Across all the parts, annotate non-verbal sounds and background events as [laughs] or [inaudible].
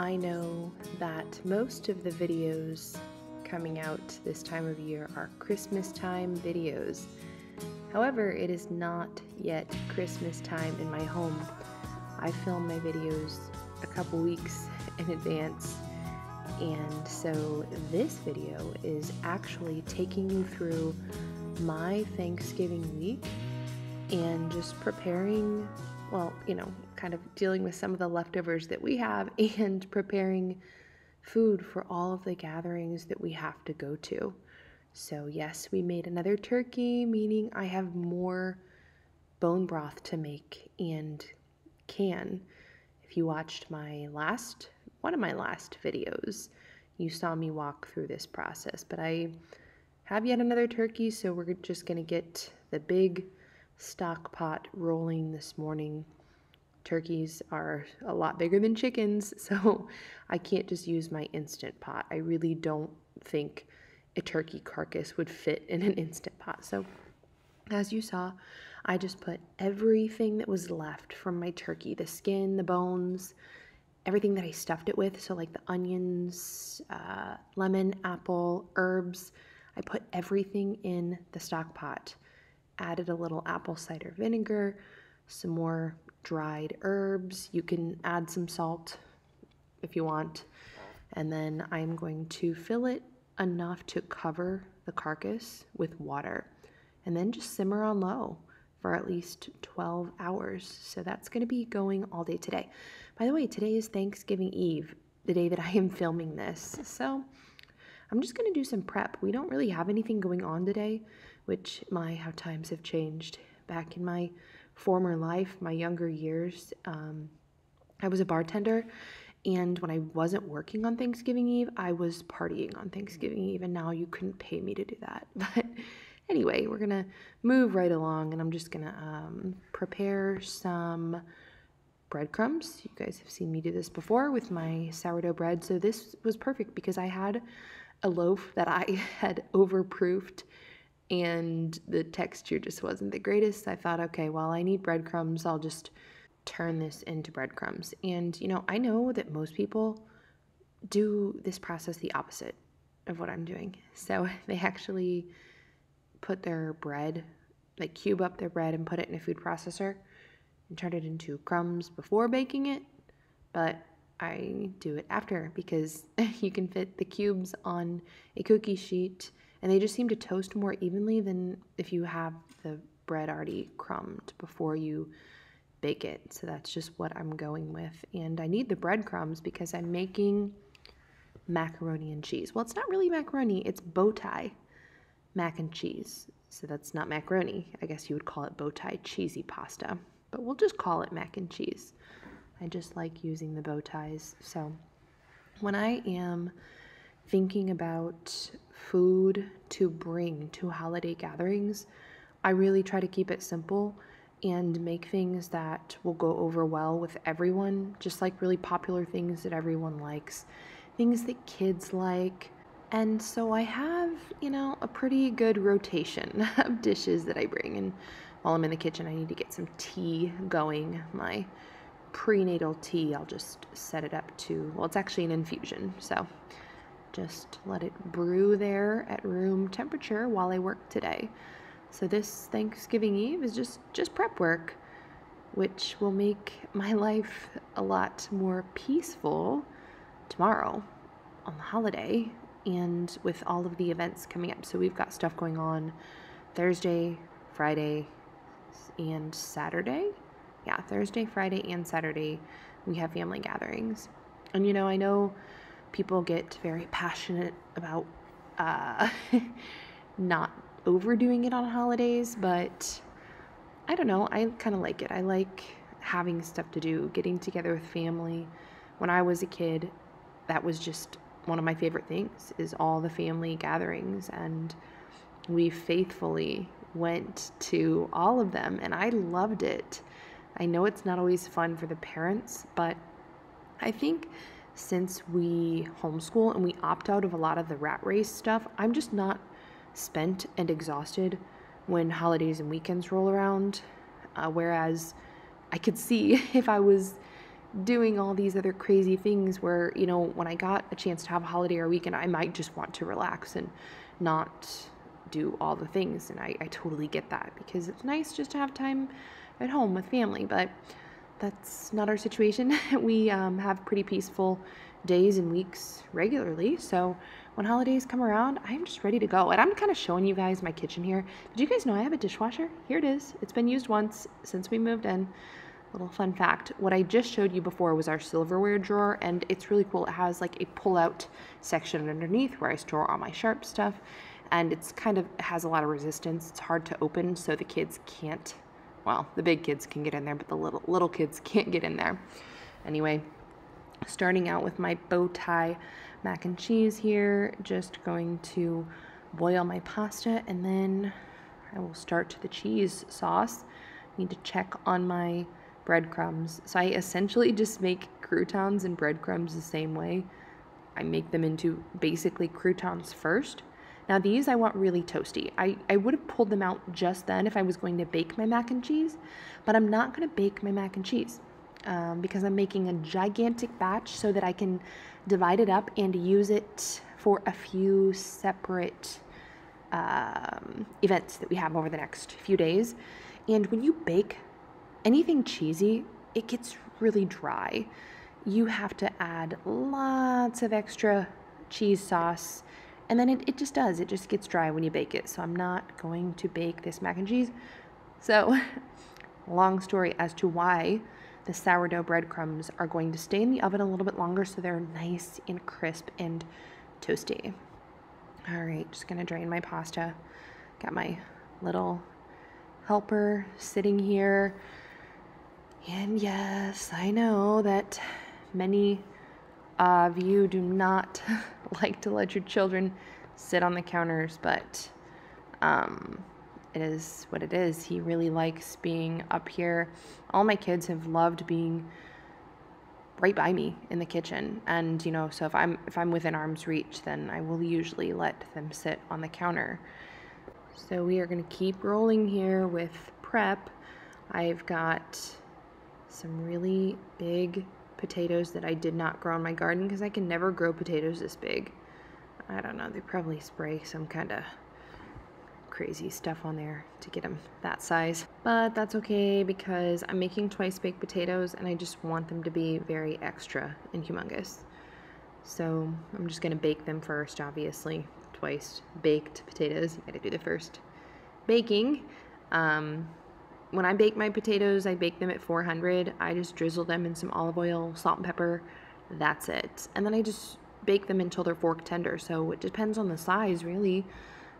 I know that most of the videos coming out this time of year are Christmas time videos. However, it is not yet Christmas time in my home. I film my videos a couple weeks in advance, and so this video is actually taking you through my Thanksgiving week and just preparing, well, you know, kind of dealing with some of the leftovers that we have [laughs] and preparing food for all of the gatherings that we have to go to. So, yes, we made another turkey, meaning I have more bone broth to make and can. If you watched my last, one of my last videos, you saw me walk through this process. But I have yet another turkey, so we're just going to get the big stock pot rolling this morning turkeys are a lot bigger than chickens, [laughs] so I can't just use my instant pot. I really don't think a turkey carcass would fit in an instant pot. So, as you saw, I just put everything that was left from my turkey the skin, the bones, everything that I stuffed it with. So, like the onions, uh, lemon, apple, herbs. I put everything in the stock pot. Added a little apple cider vinegar, some more dried herbs. You can add some salt if you want. And then I'm going to fill it enough to cover the carcass with water and then just simmer on low for at least 12 hours. So that's going to be going all day today. By the way, today is Thanksgiving Eve, the day that I am filming this. So I'm just going to do some prep. We don't really have anything going on today, which my how times have changed. Back in my former life, my younger years, um, I was a bartender. And when I wasn't working on Thanksgiving Eve, I was partying on Thanksgiving Eve. And now you couldn't pay me to do that. [laughs] But anyway, we're going to move right along. And I'm just going to um, prepare some breadcrumbs. You guys have seen me do this before with my sourdough bread. So this was perfect because I had a loaf that I [laughs] had overproofed and the texture just wasn't the greatest. I thought, okay, well, I need breadcrumbs. I'll just turn this into breadcrumbs. And, you know, I know that most people do this process the opposite of what I'm doing. So [laughs] they actually put their bread, like cube up their bread and put it in a food processor and turn it into crumbs before baking it. But I do it after because [laughs] you can fit the cubes on a cookie sheet and they just seem to toast more evenly than if you have the bread already crumbed before you bake it. So that's just what I'm going with. And I need the breadcrumbs because I'm making macaroni and cheese. Well, it's not really macaroni, it's bow tie mac and cheese. So that's not macaroni. I guess you would call it bow tie cheesy pasta, but we'll just call it mac and cheese. I just like using the bow ties. So when I am thinking about food to bring to holiday gatherings, I really try to keep it simple and make things that will go over well with everyone, just like really popular things that everyone likes, things that kids like. And so I have, you know, a pretty good rotation [laughs] of dishes that I bring. And while I'm in the kitchen, I need to get some tea going. My prenatal tea, I'll just set it up to, well, it's actually an infusion. So just let it brew there at room temperature while I work today. So this Thanksgiving Eve is just just prep work, which will make my [laughs] life a lot more peaceful tomorrow on the holiday and with all of the events coming up. So we've got stuff going on Thursday, Friday, and Saturday. Yeah, Thursday, Friday, and Saturday we have family gatherings. And you know, I know people get very passionate about uh, [laughs] not overdoing it on holidays, but I don't know. I kind of like it. I like having stuff to do, getting together with family. When I was a kid, that was just one of my favorite things is all the family gatherings and we faithfully went to all of them and I loved it. I know it's not always fun for the parents, but I think since we homeschool and we opt out of a lot of the rat race stuff, I'm just not spent and exhausted when holidays and weekends roll around. Uh, whereas I could see [laughs] if I was doing all these other crazy things where, you know, when I got a chance to have a holiday or a weekend, I might just want to relax and not do all the things. And I, I totally get that because it's nice just to have time at home with family. But that's not our situation. [laughs] we um, have pretty peaceful days and weeks regularly. So when holidays come around, I'm just ready to go. And I'm kind of showing you guys my kitchen here. Did you guys know I have a dishwasher? Here it is. It's been used once since we moved in. Little fun fact. What I just showed you before was our silverware drawer, and it's really cool. It has like a pull-out section underneath where I store all my sharp stuff, and it's kind of has a lot of resistance. It's hard to open, so the kids can't. Well, the big kids can get in there, but the little little kids [laughs] can't get in there. Anyway, starting out with my bow tie mac and cheese here. Just going to boil my pasta, and then I will start to the cheese sauce. Need to check on my breadcrumbs. So I essentially just make croutons and breadcrumbs the same way. I make them into basically croutons first. Now these I want really toasty. I, I would have pulled them out just then if I was going to bake my mac and cheese, but I'm not going to bake my mac and cheese um, because I'm making a gigantic batch so that I can divide it up and use it for a few separate um, events that we have over the next few days. And when you bake anything cheesy, it gets really dry. You have to add lots of extra cheese sauce, and then it, it just does. It just gets dry when you bake it. So I'm not going to bake this mac and cheese. So, [laughs] long story as to why the sourdough breadcrumbs are going to stay in the oven a little bit longer so they're nice and crisp and toasty. All right, just gonna drain my pasta. Got my little helper sitting here. And yes, I know that many of you do not [laughs] [laughs] like to let your children sit on the counters, but um, it is what it is. He really likes being up here. All my kids have loved being right by me in the kitchen and you know so if i'm if i'm within arm's reach then i will usually let them sit on the counter so we are going to keep rolling here with prep i've got some really big potatoes that I did not grow in my garden because I can never grow potatoes this big. I don't know, they probably spray some kind of crazy stuff on there to get them that size. But that's okay because I'm making twice baked potatoes and I just want them to be very extra and humongous. So I'm just gonna bake them first, obviously. Twice baked potatoes, you gotta do the first baking. Um, when I bake my potatoes, I bake them at 400. I just drizzle them in some olive oil, salt and pepper. That's it. And then I just bake them until they're fork tender. So it depends on the size, really,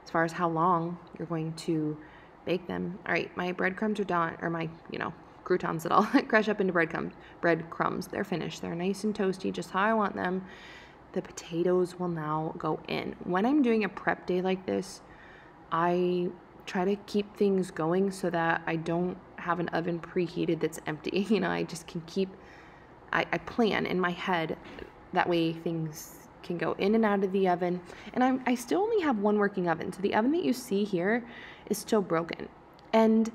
as far as how long you're going to bake them. All right, my breadcrumbs are done, or my, you know, croutons that I'll [laughs] crush up into breadcrumbs. Breadcrumbs, they're finished. They're nice and toasty, just how I want them. The potatoes will now go in. When I'm doing a prep day like this, I try to keep things going so that I don't have an oven preheated that's empty. [laughs] You know, I just can keep, I, I plan in my head that way things can go in and out of the oven. And I'm, I still only have one working oven. So the oven that you see here is still broken. And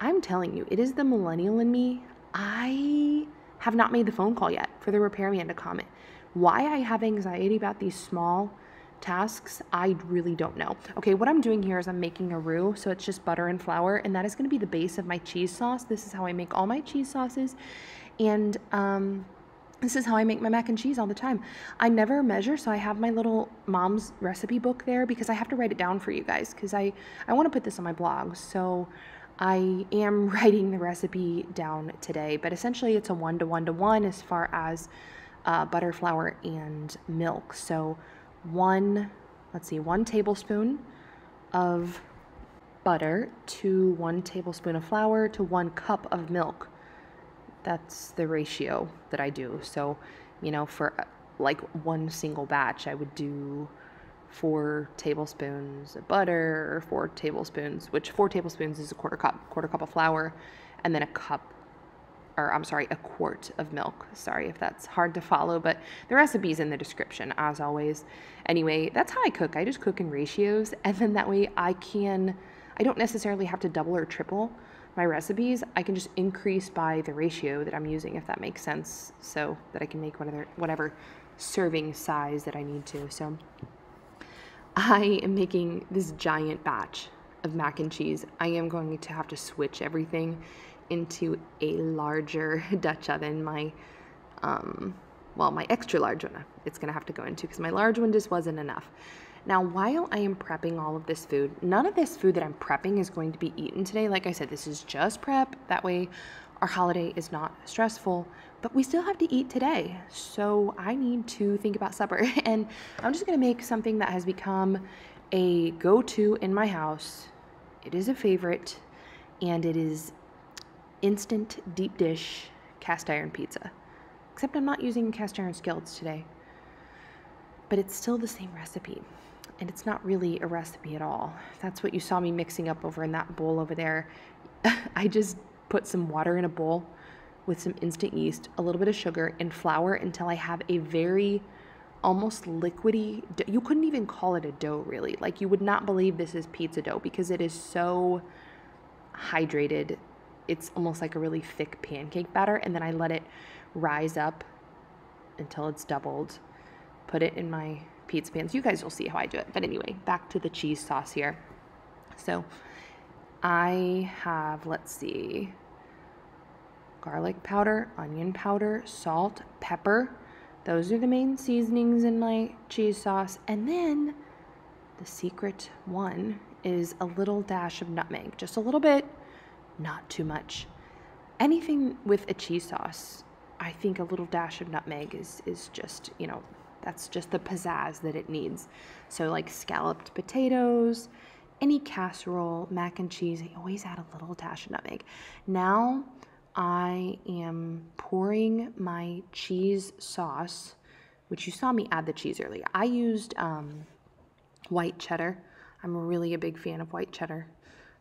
I'm telling you, it is the millennial in me. I have not made the phone call yet for the repairman to comment. Why I have anxiety about these small tasks, I really don't know. Okay, what I'm doing here is I'm making a roux, so it's just butter and flour, and that is gonna be the base of my cheese sauce. This is how I make all my cheese sauces, and um, this is how I make my mac and cheese all the time. I never measure, so I have my little mom's recipe book there because I have to write it down for you guys because I, I want to put this on my blog. So I am [laughs] writing the recipe down today, but essentially it's a one to one to one as far as uh, butter, flour, and milk. So one, let's see, one tablespoon of butter to one tablespoon of flour to one cup of milk. That's the ratio that I do. So, you know, for like one single batch, I would do four tablespoons of butter or four tablespoons, which four tablespoons is a quarter cup, quarter cup of flour, and then a cup or I'm sorry, a quart of milk. Sorry if that's hard to follow, but the recipe's in the description as always. Anyway, that's how I cook. I just cook in ratios, [laughs] and then that way I can, I don't necessarily have to double or triple my recipes, I can just increase by the ratio that I'm using, if that makes sense, so that I can make whatever, whatever serving size that I need to. So I am making this giant batch of mac and cheese. I am going to have to switch everything into a larger [laughs] Dutch oven. My, um, well, my extra large one, it's going to have to go into because my large one just wasn't enough. Now, while I am prepping all of this food, none of this food that I'm prepping is going to be eaten today. Like I said, this is just prep. That way, our holiday is not stressful, but we still have to eat today. So I need to think about supper. [laughs] And I'm just going to make something that has become a go to in my house. It is a favorite, and it is instant deep dish cast iron pizza. Except I'm not using cast iron skillets today. But it's still the same recipe and it's not really a recipe at all. That's what you saw me mixing up over in that bowl over there. [laughs] I just put some water in a bowl with some instant yeast, a little bit of sugar, and flour until I have a very almost liquidy Dough. you couldn't even call it a dough really like you would not believe this is pizza dough because it is so hydrated it's almost like a really thick pancake batter and then i let it rise up until it's doubled put it in my pizza pans. You guys will see how I do it. But anyway, back to the cheese sauce here. So I have, let's see, garlic powder, onion powder, salt, pepper. Those are the main seasonings in my cheese sauce. And then the secret one is a little dash of nutmeg, just a little bit, not too much. Anything with a cheese sauce, I think a little dash of nutmeg is is just, you know, that's just the pizzazz that it needs. So, like scalloped potatoes, any casserole, mac and cheese, I always add a little dash of nutmeg. Now, I am pouring my cheese sauce, which you saw me add the cheese earlier. I used um, white cheddar. I'm really a big fan of white cheddar.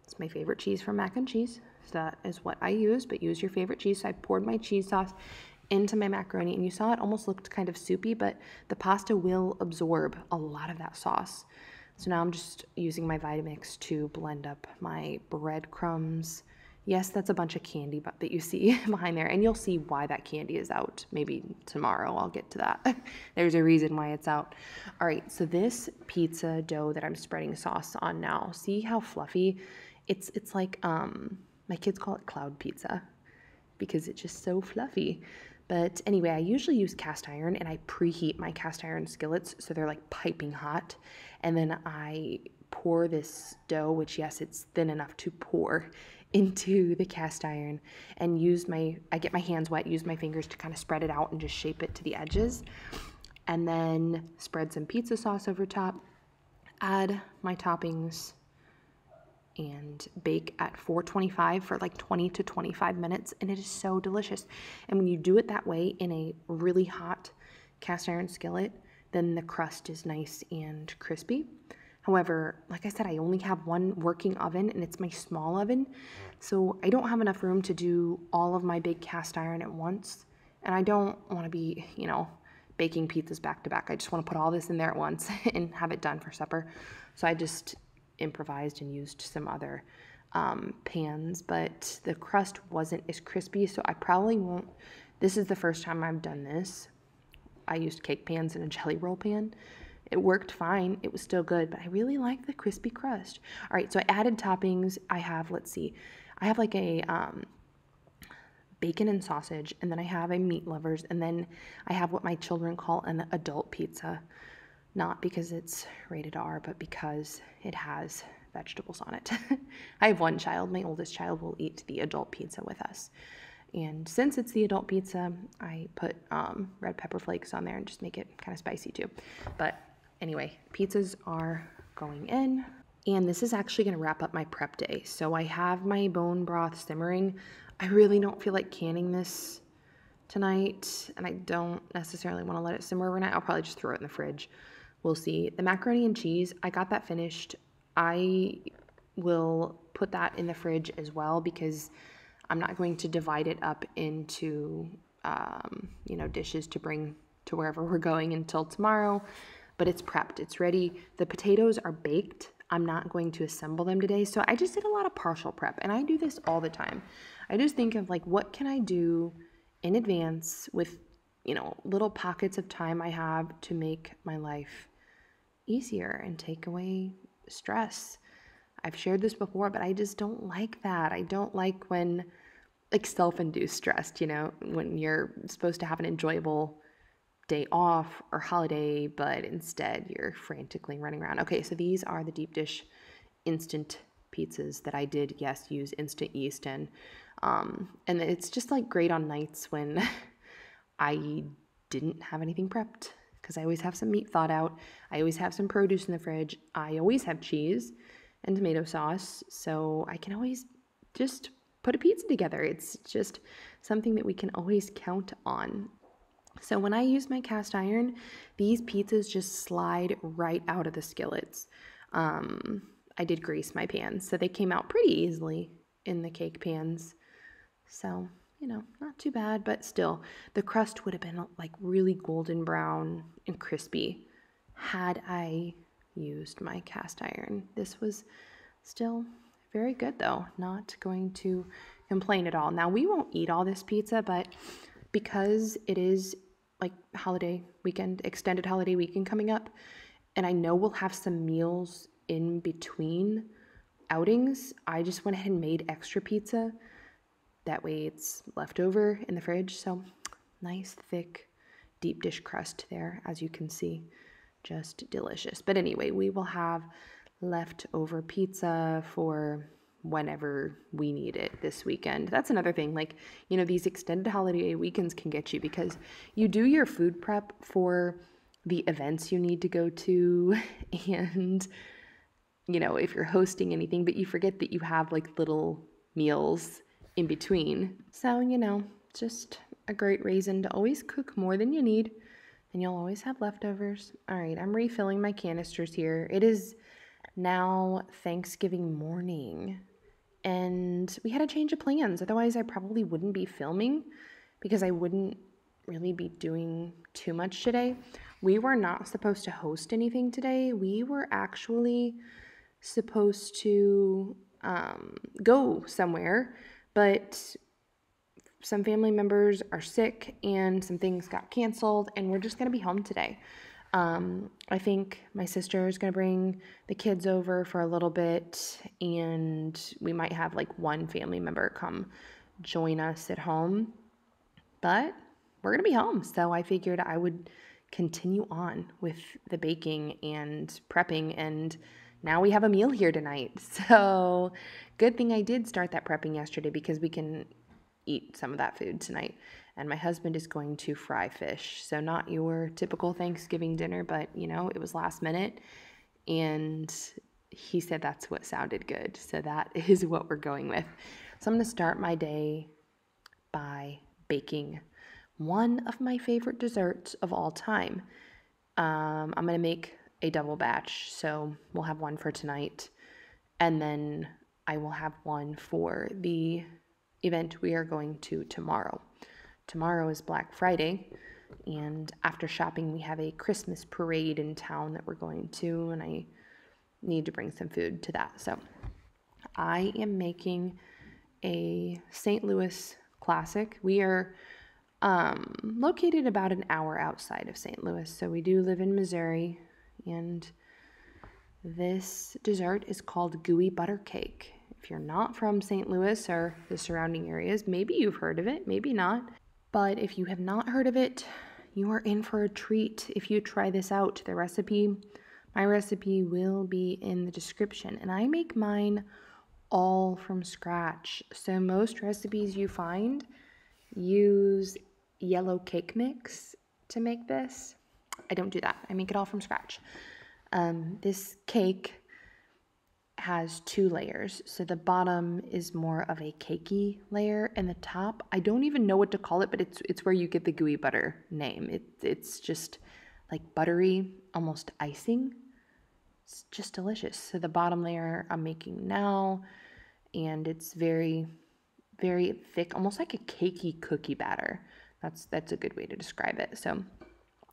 It's my favorite cheese for mac and cheese. So that is what I use, but use your favorite cheese. So I poured my cheese sauce into my macaroni and you saw it almost looked kind of soupy, but the pasta will absorb a lot of that sauce. So now I'm just using my Vitamix to blend up my breadcrumbs. Yes, that's a bunch of candy but that you see [laughs] behind there, and you'll see why that candy is out. Maybe tomorrow I'll get to that. [laughs] There's a reason why it's out. All right, so this pizza dough that I'm spreading sauce on now, see how fluffy? It's it's like um my kids call it cloud pizza because it's just so fluffy. But anyway, I usually use cast iron and I preheat my cast iron skillets so they're like piping hot. And then I pour this dough, which, yes, it's thin enough to pour [laughs] into the cast iron and use my, I get my hands wet, use my fingers to kind of spread it out and just shape it to the edges. And then spread some pizza sauce over top, add my toppings and bake at 425 for like 20 to 25 minutes and it is so delicious. And when you do it that way in a really hot cast iron skillet then the crust is nice and crispy. However like i said i only have one working oven and it's my small oven. So i don't have enough room to do all of my big cast iron at once. And i don't want to be you know baking pizzas back to back. I just want to put all this in there at once [laughs] and have it done for supper. So i just improvised and used some other um, pans, but the crust wasn't as crispy, so I probably won't. This is the first time I've done this. I used cake pans and a jelly roll pan. It worked fine. It was still good, but I really like the crispy crust. All right, so I added toppings. I have, let's see, I have like a um, bacon and sausage, and then I have a meat lovers, and then I have what my children call an adult pizza not because it's rated R, but because it has vegetables on it. [laughs] I have one child. My oldest child will eat the adult pizza with us. And since it's the adult pizza, I put um, red pepper flakes on there and just make it kind of spicy too. But anyway, pizzas are going in. And this is actually going to wrap up my prep day. So I have my bone broth simmering. I really don't feel like canning this tonight, and I don't necessarily want to let it simmer overnight. I'll probably just throw it in the fridge. We'll see. The macaroni and cheese, I got that finished. I will put that in the fridge as well because I'm not going to divide it up into, um, you know, dishes to bring to wherever we're going until tomorrow. But it's prepped, it's ready. The potatoes are baked. I'm not going to assemble them today. So I just did a lot of partial prep and I do this all the time. I just think of like, what can I do in advance with, you know, little pockets of time I have to make my life easier and take away stress. I've shared this before, but I just don't like that. I don't like when, like, self induced stress, you know, when you're supposed to have an enjoyable day off or holiday, but instead you're frantically running around. Okay, so these are the deep dish instant pizzas that I did, yes, use instant yeast in. Um, and it's just like great on nights when [laughs] I didn't have anything prepped because I always have some meat thawed out. I always have some produce in the fridge. I always have cheese and tomato sauce. So I can always just put a pizza together. It's just something that we can always count on. So when I use my cast iron, these pizzas just slide right out of the skillets. Um, I did grease my pans, so they came out pretty easily in the cake pans. So, you know, not too bad, but still, the crust would have been like really golden brown and crispy had I used my cast iron. This was still very good though, not going to complain at all. Now, we won't eat all this pizza, but because it is like holiday weekend, extended holiday weekend coming up, and I know we'll have some meals in between outings, I just went ahead and made extra pizza. That way it's left over in the fridge. So nice, thick, deep dish crust there, as you can see. Just delicious. But anyway, we will have leftover pizza for whenever we need it this weekend. That's another thing. Like, you know, these extended holiday weekends can get you because you do your food prep for the events you need to go to [laughs] and you know, if you're hosting anything, but you forget that you have like little meals in between. So, you know, just a great reason to always cook more than you need and you'll always have leftovers. All right, I'm refilling my canisters here. It is now Thanksgiving morning and we had a change of plans. Otherwise, I probably wouldn't be filming because I wouldn't really be doing too much today. We were not supposed to host anything today. We were actually supposed to um, go somewhere, but some family members are sick and some things got canceled, and we're just going to be home today. Um, I think my sister is going to bring the kids over for a little bit, and we might have like one family member come join us at home. But we're going to be home. So I figured I would continue on with the baking and prepping. And now we have a meal here tonight. [laughs] So good thing I did start that prepping yesterday because we can eat some of that food tonight and my husband is going to fry fish. So, not your typical Thanksgiving dinner, but you know, it was last minute. And he said that's what sounded good. So, that [laughs] is what we're going with. So, I'm going to start my day by baking one of my favorite desserts of all time. Um, I'm going to make a double batch. So, we'll have one for tonight. And then I will have one for the event we are going to tomorrow. Tomorrow is Black Friday, and after shopping, we have a Christmas parade in town that we're going to, and I need to bring some food to that. So, I am making a St. Louis classic. We are um, located about an hour outside of St. Louis, so we do live in Missouri, and this dessert is called gooey butter cake. If you're not from St. Louis or the surrounding areas, maybe you've heard of it, maybe not. But if you have not heard of it, you are in for a treat if you try this out. The recipe, my recipe will be in the description, and I make mine all from scratch. So, most recipes you find use yellow cake mix to make this. I don't do that, I make it all from scratch. Um, this cake has two layers. So the bottom is more of a cakey layer, and the top, I don't even know what to call it, but it's it's where you get the gooey butter name. It it's just like buttery, almost icing. It's just delicious. So the bottom layer I'm making now, and it's very, very thick, almost like a cakey cookie batter. That's that's a good way to describe it. So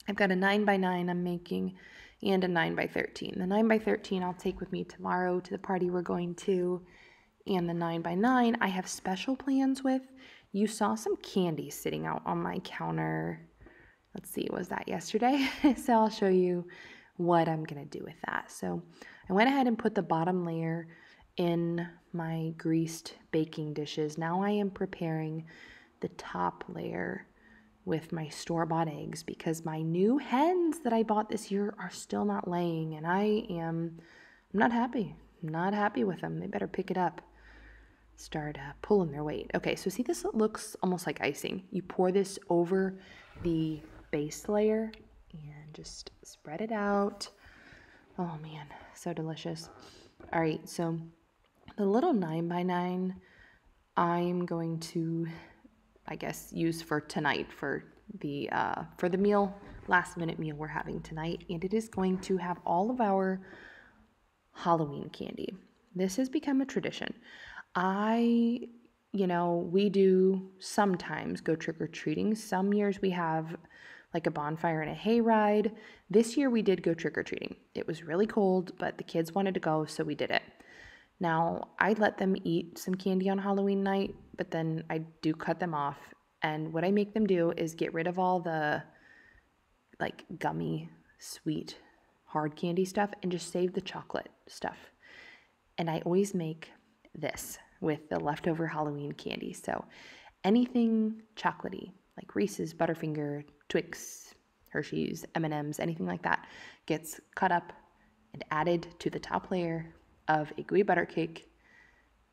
I've got a nine by nine I'm making and a 9 by 13. The 9 by 13 I'll take with me tomorrow to the party we're going to, and the 9 by 9 I have special plans with. You saw some candy sitting out on my counter. Let's see, was that yesterday? [laughs] so I'll show you what I'm going to do with that. So I went ahead and put the bottom layer in my greased baking dishes. Now I am preparing the top layer with my store bought eggs because my new hens that I bought this year are still not laying and I am I'm not happy. I'm not happy with them. They better pick it up. Start uh, pulling their weight. Okay, so see this looks almost like icing. You pour this over the base layer and just spread it out. Oh man, so delicious. All right, so the little 9 by 9 I'm going to I guess use for tonight for the uh, for the meal last minute meal we're having tonight and it is going to have all of our Halloween candy. This has become a tradition. I you know, we do sometimes go trick or treating. Some years we have like a bonfire and a hayride. This year we did go trick or treating. It was really cold, but the kids wanted to go, so we did it. Now, I let them eat some candy on Halloween night, but then I do cut them off. And what I make them do is get rid of all the like gummy, sweet, hard candy stuff and just save the chocolate stuff. And I always make this with the leftover Halloween candy. So anything chocolatey, like Reese's, Butterfinger, Twix, Hershey's, M&Ms, anything like that gets cut up and added to the top layer of a gooey butter cake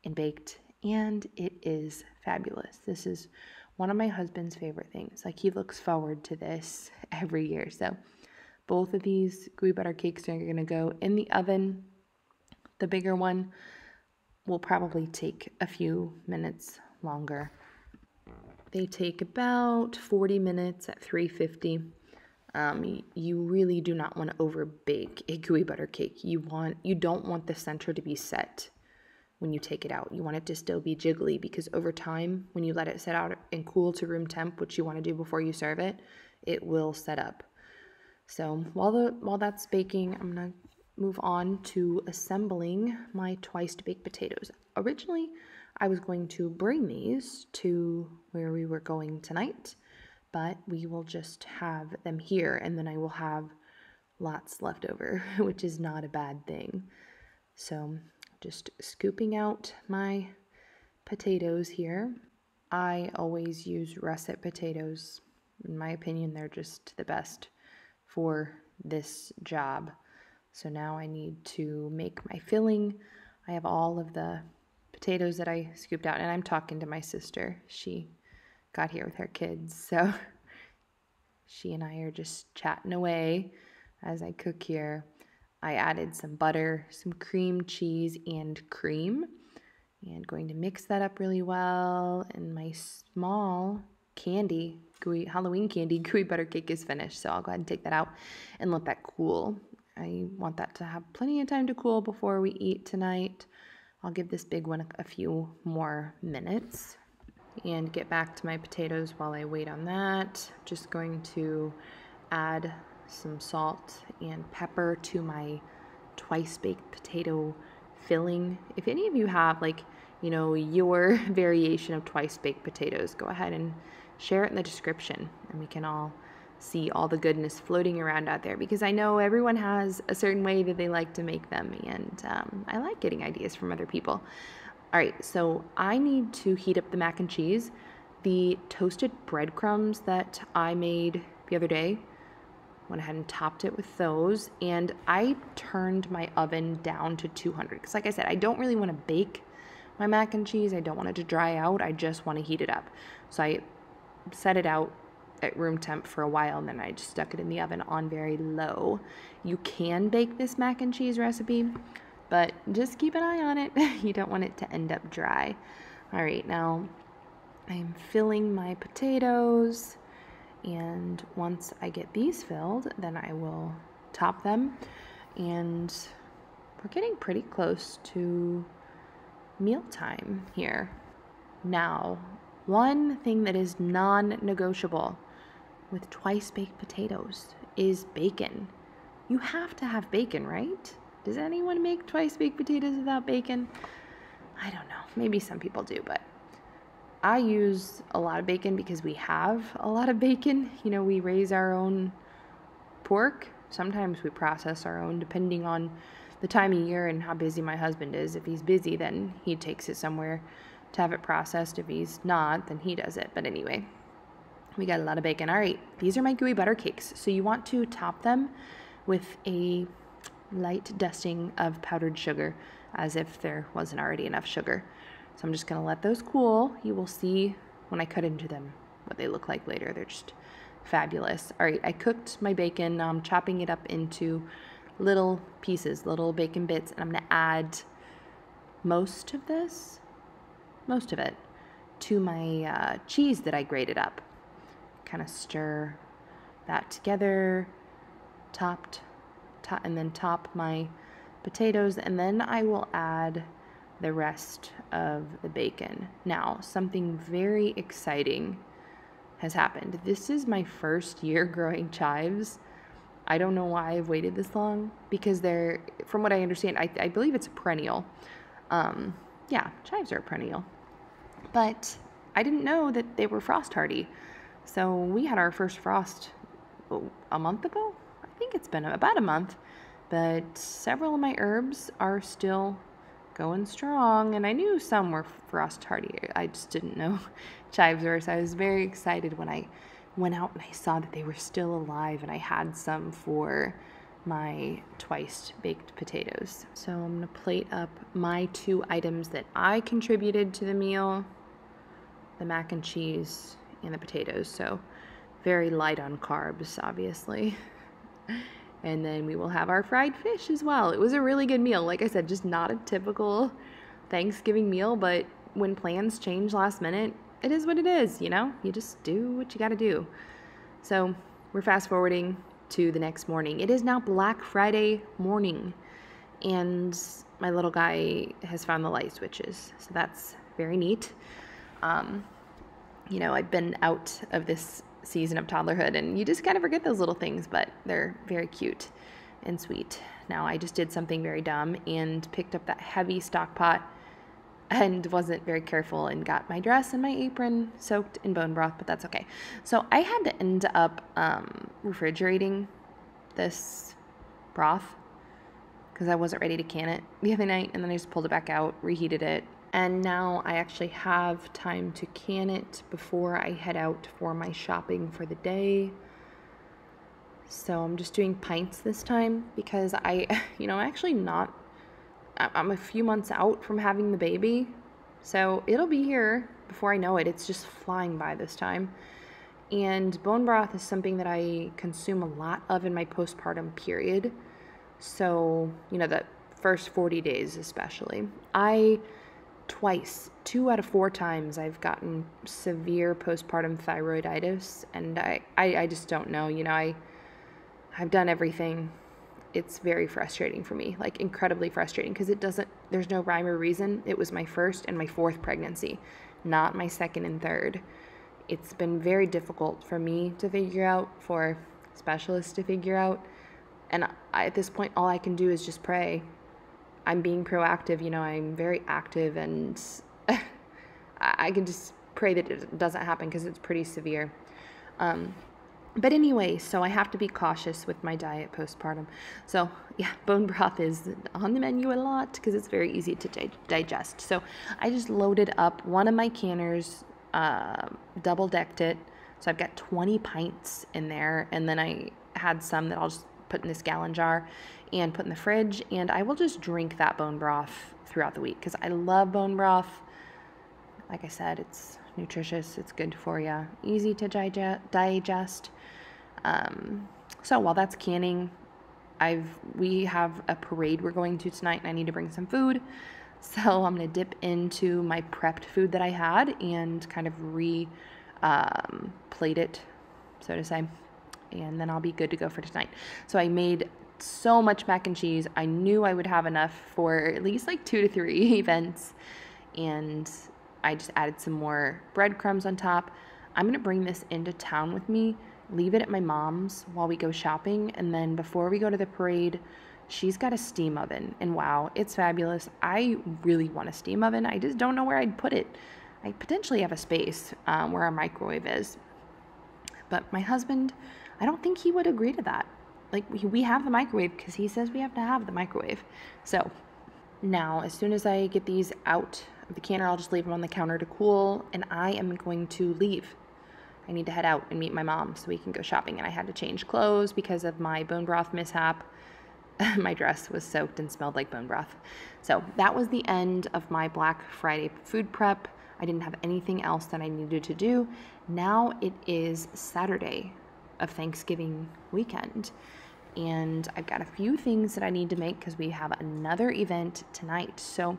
and baked, and it is fabulous. This is one of my husband's favorite things. Like he looks forward to this [laughs] every year. So both of these gooey butter cakes are going to go in the oven. The bigger one will probably take a few minutes longer. They take about 40 minutes at 350 um, you really do not want to over bake a gooey butter cake. You want you don't want the center to be set when you take it out. You want it to still be jiggly because over time, when you let it set out and cool to room temp, which you want to do before you serve it, it will set up. So while the while that's baking, I'm gonna move on to assembling my twice baked potatoes. Originally, I was going to bring these to where we were going tonight but we will just have them here and then I will have lots left over, [laughs] which is not a bad thing. So just scooping out my potatoes here. I always use russet potatoes. In my opinion, they're just the best for this job. So now I need to make my filling. I have all of the potatoes that I scooped out, and I'm talking to my sister. She got here with her kids. So [laughs] she and I are just chatting away as I cook here. I added some butter, some cream cheese, and cream. And going to mix that up really well. And my small candy, gooey, Halloween candy, [laughs] gooey butter cake is finished. So I'll go ahead and take that out and let that cool. I want that to have plenty of time to cool before we eat tonight. I'll give this big one a few more minutes and get back to my potatoes while I wait on that. Just going to add some salt and pepper to my twice baked potato filling. If any of you have like, you know, your [laughs] variation of twice baked potatoes, go ahead and share it in the description and we can all see all the goodness floating around out there because I know everyone has a certain way that they like to make them and um, I like getting ideas from other people. All right, so I need to heat up the mac and cheese. The toasted breadcrumbs that I made the other day, went ahead and topped it with those. And I turned my oven down to 200 because, like I said, I don't really want to bake my mac and cheese. I don't want it to dry out. I just want to heat it up. So I set it out at room temp for a while and then I just stuck it in the oven on very low. You can bake this mac and cheese recipe but just keep an eye on it. [laughs] you don't want it to end up dry. All right, now I'm filling my potatoes, and once I get these filled, then I will top them. And we're getting pretty close to mealtime here. Now, one thing that is non negotiable with twice baked potatoes is bacon. you have to have bacon, right? Does anyone make twice baked potatoes without bacon? I don't know. Maybe some people do, but I use a lot of bacon because we have a lot of bacon. You know, we raise our own pork. Sometimes we process our own depending on the time of year and how busy my husband is. If he's busy, then he takes it somewhere to have it processed. If he's not, then he does it. But anyway, we got a lot of bacon. All right, these are my gooey butter cakes. So you want to top them with a light dusting of powdered sugar as if there wasn't already enough sugar. So I'm just going to let those cool. You will see when I cut into them what they look like later. They're just fabulous. All right, I cooked my bacon. I'm chopping it up into little pieces, little bacon bits, and I'm going to add most of this, most of it, to my uh, cheese that I grated up. Kind of stir that together, topped, and then top my potatoes, and then I will add the rest of the bacon. Now, something very exciting has happened. This is my first year [laughs] growing chives. I don't know why I've waited this long because they're, from what I understand, I, I believe it's a perennial. Um, yeah, chives are perennial. But I didn't know that they were frost hardy. So we had our first frost oh, a month ago. I think it's been about a month. But several of my herbs are still going strong, and I knew some were frost hardy. I just didn't know [laughs] chives were. So I was very excited when I went out and I saw that they were still alive, and I had some for my twice baked potatoes. So I'm gonna plate up my two items that I contributed to the meal the mac and cheese and the potatoes. So very light on carbs, obviously. [laughs] And then we will have our fried fish as well. It was a really good meal. Like I said, just not a typical Thanksgiving meal, but when plans change last minute, it is what it is, you know? You just do what you got to do. So we're fast forwarding to the next morning. It is now Black Friday morning, and my little guy has found the light switches. So that's very neat. Um, you know, I've been out of this season of toddlerhood and you just kind of forget those little things, but they're very cute and sweet. Now, I just did something very dumb and picked up that heavy stock pot and wasn't very careful and got my dress and my apron soaked in bone broth, but that's okay. So I had to end up um, refrigerating this broth because I wasn't ready to can it the other night, and then I just pulled it back out, reheated it, and now I actually have time to can it before I head out for my shopping for the day. So I'm just doing pints this time because I, [laughs] you know, I'm actually not, I'm a few months out from having the baby. So it'll be here before I know it. It's just flying by this time. And bone broth is something that I consume a lot of in my postpartum period. So, you know, the first 40 days especially. I twice, two out of four times, I've gotten severe postpartum thyroiditis, and I, I, I just don't know. You know, I, I've done everything. It's very frustrating for me, like incredibly frustrating, because it doesn't. There's no rhyme or reason. It was my first and my fourth pregnancy, not my second and third. It's been very difficult for me to figure out, for specialists to figure out, and I, at this point, all I can do is just pray I'm being proactive. You know, I'm very active and [laughs] I can just pray that it doesn't happen because it's pretty severe. Um, but anyway, so I have to be cautious with my diet postpartum. So, yeah, [laughs] bone broth is on the menu a lot because it's very easy to di- digest. So, I just loaded up one of my canners, uh, double decked it. So, I've got 20 pints in there, and then I had some that I'll just put in this gallon jar and put in the fridge. And I will just drink that bone broth throughout the week because I love bone broth. Like I said, it's nutritious, it's good for you, easy to digest. Um, so while that's canning, I've we have a parade we're going to tonight, and I need to bring some food. [laughs] So I'm gonna dip into my prepped food that I had and kind of re um, plate it, so to say and then I'll be good to go for tonight. So I made so much mac and cheese. I knew I would have enough for at least like two to three [laughs] events. And I just added some more breadcrumbs on top. I'm going to bring this into town with me leave it at my mom's while we go shopping. And then before we go to the parade, she's got a steam oven. And wow, it's fabulous. I really want a steam oven. I just don't know where I'd put it. I potentially have a space um, where our microwave is. But my husband, I don't think he would agree to that. Like, we have the microwave because he says we have to have the microwave. So now, as soon as I get these out of the canner, I'll just leave them on the counter to cool, and I am going to leave. I need to head out and meet my mom so we can go shopping. And I had to change clothes because of my bone broth mishap. [laughs] my dress was soaked and smelled like bone broth. So that was the end of my Black Friday food prep. I didn't have anything else that I needed to do. Now it is Saturday of Thanksgiving weekend. And I've got a few things that I need to make because we have another event tonight. So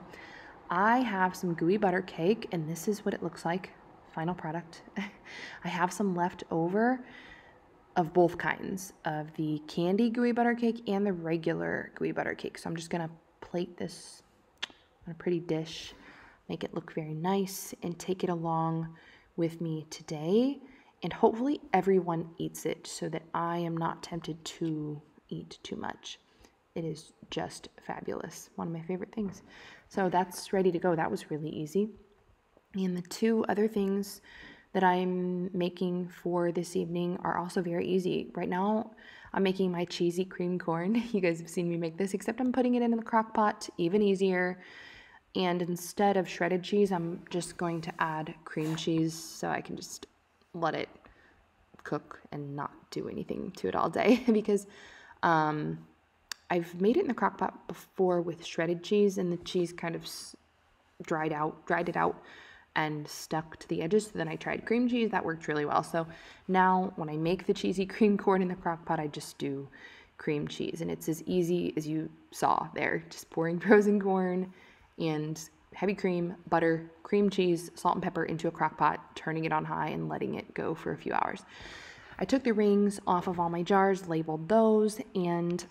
I have some gooey butter cake, and this is what it looks like final product. [laughs] I have some left over of both kinds of the candy gooey butter cake and the regular gooey butter cake. So I'm just going to plate this on a pretty dish, make it look very nice, and take it along with me today. And hopefully everyone eats it so that I am not tempted to eat too much. It is just fabulous. One of my favorite things. So that's ready to go. That was really easy. And the two other things that I'm making for this evening are also very easy. Right now, I'm making my cheesy cream corn. [laughs] You guys have seen me make this, except I'm putting it in the crock pot, even easier. And instead of shredded cheese, I'm just going to add cream cheese so I can just let it cook and not do anything to it all day [laughs] because um, I've made it in the crock pot before with shredded cheese and the cheese kind of dried out, dried it out and stuck to the edges. So then I tried cream cheese. That worked really well. So now when I make the cheesy [laughs] cream corn in the crock pot, I just do cream cheese. And it's as easy as you saw there. Just pouring [laughs] frozen corn and heavy cream, butter, cream cheese, salt and pepper into a crock pot, turning it on high and letting it go for a few hours. I took the rings off of all my jars, labeled those, and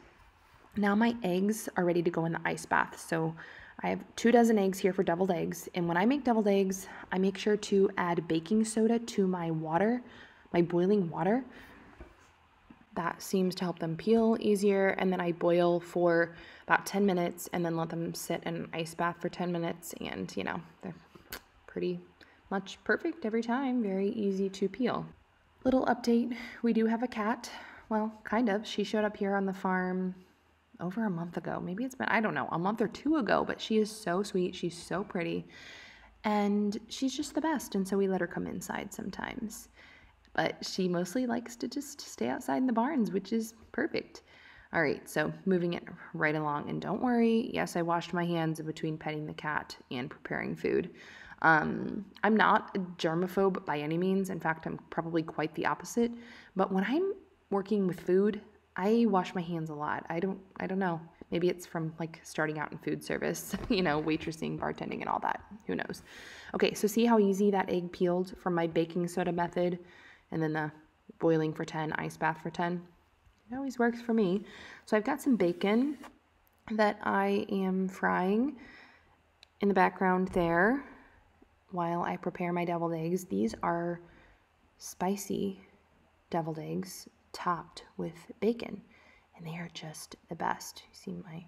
now my eggs are ready to go in the ice bath. So I have two dozen eggs here for deviled eggs. And when I make deviled eggs, I make sure to add baking soda to my water, my boiling water. That seems to help them peel easier. And then I boil for about 10 minutes and then let them sit in an ice bath for 10 minutes. And, you know, they're pretty much perfect every time. Very easy to peel. Little update we do have a cat. Well, kind of. She showed up here on the farm over a month ago. Maybe it's been, I don't know, a month or two ago, but she is so sweet. She's so pretty. And she's just the best. And so we let her come inside sometimes. But she mostly likes to just stay outside in the barns, which is perfect. All right, so moving it right along. And don't worry, yes, I washed my hands in between petting the cat and preparing food. Um, I'm not a germaphobe by any means. In fact, I'm probably quite the opposite. But when I'm working with food, I wash my hands a lot. I don't I don't know. Maybe it's from like starting out in food service, [laughs] you know, waitressing, bartending and all that. Who knows. Okay, so see how easy that egg peeled from my baking soda method and then the boiling for 10, ice bath for 10. It always works for me. So I've got some bacon that I am frying in the background there while I prepare my deviled eggs. These are spicy deviled eggs topped with bacon. And they are just the best. You see my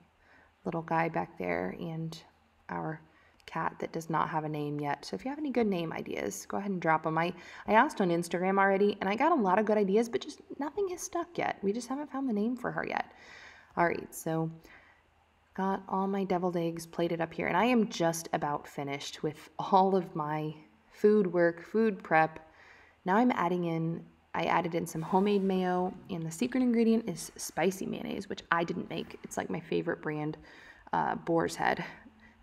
little guy back there and our cat that does not have a name yet. So if you have any good name ideas, go ahead and drop them. I, I asked on Instagram already and I got a lot of good ideas, but just nothing has stuck yet. We just haven't found the name for her yet. All right, so got all my deviled eggs plated up here and I am just about finished with all of my food work, food prep. Now I'm adding in I added in some homemade mayo, and the secret ingredient is spicy mayonnaise, which I didn't make. It's like my favorite brand, uh, Boar's Head.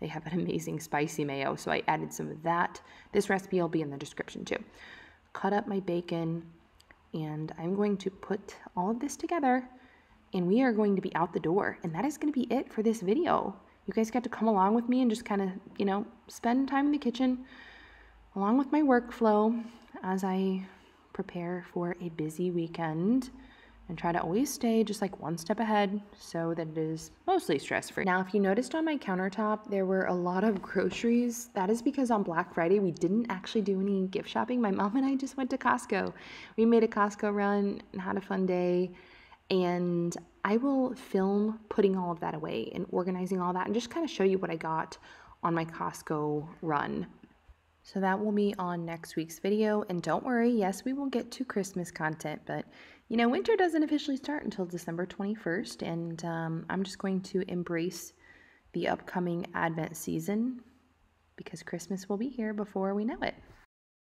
They have an amazing spicy mayo, so I added some of that. This recipe will be in the description too. Cut up my bacon, and I'm going to put all of this together, and we are going to be out the door. And that is going to be it for this video. You guys got to come along with me and just kind of, you know, spend time in the kitchen along with my workflow as I prepare for a busy weekend and try to always stay just like one step ahead so that it is mostly stress free. Now, if you noticed on my countertop, there were a lot of groceries. That is because on Black Friday, we didn't actually do any gift shopping. My mom and I just went to Costco. We made a Costco run and had a fun day. And I will film putting all of that away and organizing all that and just kind of show you what I got on my Costco run. So that will be on next week's video. And don't worry, yes, we will get to Christmas content, but you know, winter doesn't officially start until December 21st, and um, I'm just going to embrace the upcoming Advent season because Christmas will be here before we know it.